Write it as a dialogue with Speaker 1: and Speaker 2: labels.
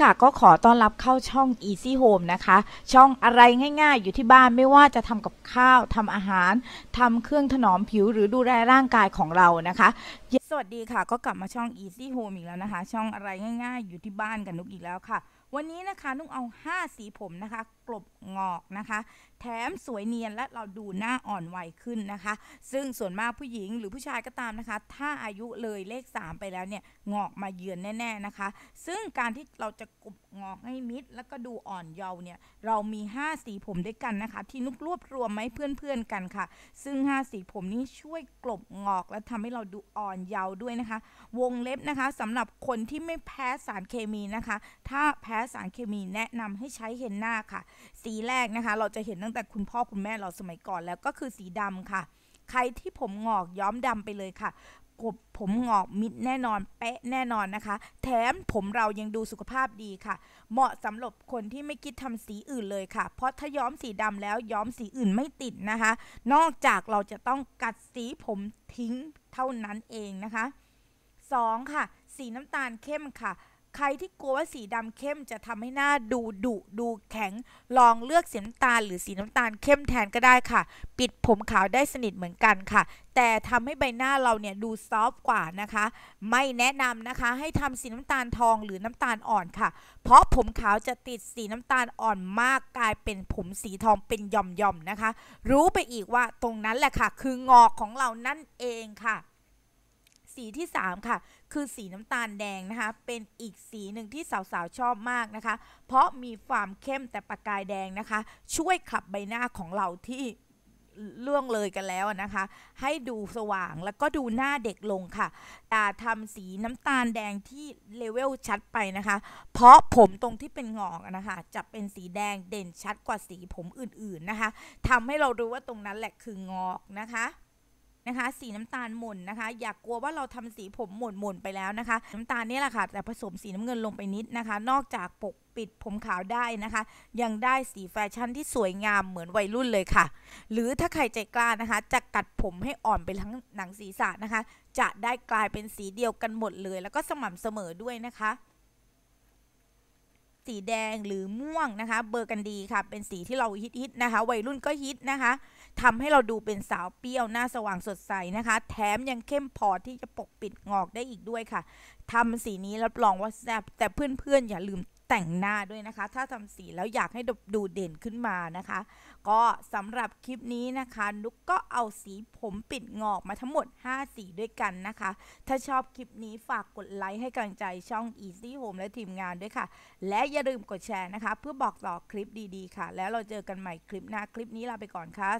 Speaker 1: ค่ะก็ขอต้อนรับเข้าช่อง Easy Home นะคะ ช่องอะไรง่ายๆ อยู่ที่บ้านไม่ว่าจะทำกับข้าวทำอาหารทำเครื่องถนอมผิวหรือดูแลร่างกายของเรานะคะ สวัสดีค่ะ ก็กลับมาช่อง Easy Home อีกแล้วนะคะ ช่องอะไรง่ายๆ อยู่ที่บ้านกันนุกอีกแล้วค่ะ วันนี้นะคะนุกเอา 5 สีผมนะคะ กลบงอกนะคะ แถมสวยเนียนและเราดูหน้าอ่อนวัยขึ้นนะคะ ซึ่งส่วนมากผู้หญิงหรือผู้ชายก็ตามนะคะ ถ้าอายุเลยเลข 3 ไปแล้วเนี่ยงอกมาเยือนแน่ๆนะคะ ซึ่งการที่เราจะกลบงอกให้มิด แล้วก็ดูอ่อนเยาว์เนี่ยเรามี 5 สีผมด้วยกันนะคะ ที่นุกรวบรวมมาให้เพื่อนๆกันค่ะ ซึ่ง 5 สีผมนี้ช่วยกลบงอกและทำให้เราดูอ่อนเยาว์ด้วยนะคะ วงเล็บนะคะสำหรับคนที่ไม่แพ้สารเคมีนะคะ ถ้าแพ้สารเคมีแนะนำให้ใช้เฮนนาค่ะ สีแรกนะคะ เราจะเห็นตั้งแต่คุณพ่อคุณแม่เราสมัยก่อนแล้วก็คือสีดำค่ะ ใครที่ผมงอกย้อมดำไปเลยค่ะกบผมงอกมิดแน่นอนเป๊ะแน่นอนนะคะ แถมผมเรายังดูสุขภาพดีค่ะ เหมาะสำหรับคนที่ไม่คิดทำสีอื่นเลยค่ะ เพราะถ้าย้อมสีดำแล้วย้อมสีอื่นไม่ติดนะคะ นอกจากเราจะต้องกัดสีผมทิ้งเท่านั้นเองนะคะ 2. ค่ะ สีน้ำตาลเข้มค่ะ ใครที่กลัวว่าสีดำเข้มจะทำให้หน้าดูดุดูแข็ง ลองเลือกสีน้ำตาล หรือสีน้ำตาลเข้มแทนก็ได้ค่ะ ปิดผมขาวได้สนิทเหมือนกันค่ะ แต่ทำให้ใบหน้าเราเนี่ยดูซอฟต์กว่านะคะ ไม่แนะนำนะคะ ให้ทำสีน้ำตาลทองหรือน้ำตาลอ่อนค่ะ เพราะผมขาวจะติดสีน้ำตาลอ่อนมากกลายเป็นผมสีทองเป็นหย่อมๆนะคะ รู้ไปอีกว่าตรงนั้นแหละค่ะ คืองอกของเรานั่นเองค่ะ สีที่ 3 ค่ะ คือสีน้ำตาลแดงนะคะ เป็นอีกสีหนึ่งที่สาวๆ ชอบมากนะคะ เพราะมีความเข้มแต่ประกายแดงนะคะ ช่วยขับใบหน้าของเราที่ล่วงเลยกันแล้วนะคะ ให้ดูสว่างแล้วก็ดูหน้าเด็กลงค่ะอย่าทำสีน้ำตาลแดงที่เลเวลชัดไปนะคะ เพราะผมตรงที่เป็นงอกนะคะ จะเป็นสีแดงเด่นชัดกว่าสีผมอื่นๆนะคะทำให้เรารู้ว่าตรงนั้นแหละคืองอกนะคะ นะคะ สีน้ำตาลหม่นนะคะ อย่ากกลัวว่าเราทำสีผมหม่นหม่นไปแล้วนะคะ น้ำตาลนี่แหละค่ะ แต่ผสมสีน้ำเงินลงไปนิดนะคะ นอกจากปกปิดผมขาวได้นะคะ ยังได้สีแฟชั่นที่สวยงามเหมือนวัยรุ่นเลยค่ะ หรือถ้าใครใจกล้านะคะ จะกัดผมให้อ่อนไปทั้งหนังศีรษะนะคะ จะได้กลายเป็นสีเดียวกันหมดเลย แล้วก็สม่ำเสมอด้วยนะคะสีแดงหรือม่วงนะคะ เบอร์กันดีค่ะ เป็นสีที่เราฮิตๆนะคะ วัยรุ่นก็ฮิตนะคะ ทำให้เราดูเป็นสาวเปรี้ยวหน้าสว่างสดใสนะคะ แถมยังเข้มพอที่จะปกปิดงอกได้อีกด้วยค่ะทำสีนี้รับรองว่าแซ่บแต่เพื่อนๆอย่าลืมแต่งหน้าด้วยนะคะ ถ้าทำสีแล้วอยากให้ดูเด่นขึ้นมานะคะ ก็สำหรับคลิปนี้นะคะนุกก็เอาสีผมปิดงอกมาทั้งหมด 5 สีด้วยกันนะคะ ถ้าชอบคลิปนี้ฝากกดไลค์ให้กำลังใจช่อง Easy Home และทีมงานด้วยค่ะ และอย่าลืมกดแชร์นะคะ เพื่อบอกต่อคลิปดีๆค่ะ แล้วเราเจอกันใหม่คลิปหน้าคลิปนี้ลาไปก่อนค่ะ